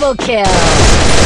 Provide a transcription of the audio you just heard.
Double kill.